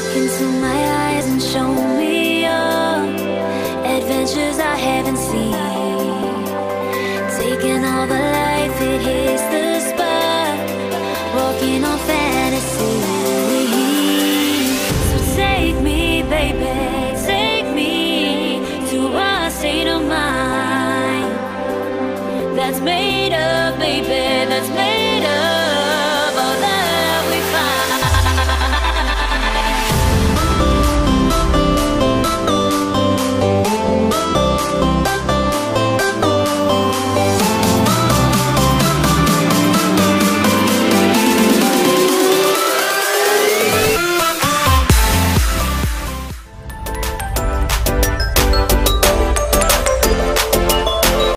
Look into my eyes and show me your adventures I haven't seen. Taking all the life, it hits the spot. Walking on fantasy. So take me, baby, take me to a state of mind that's made up, baby, that's made.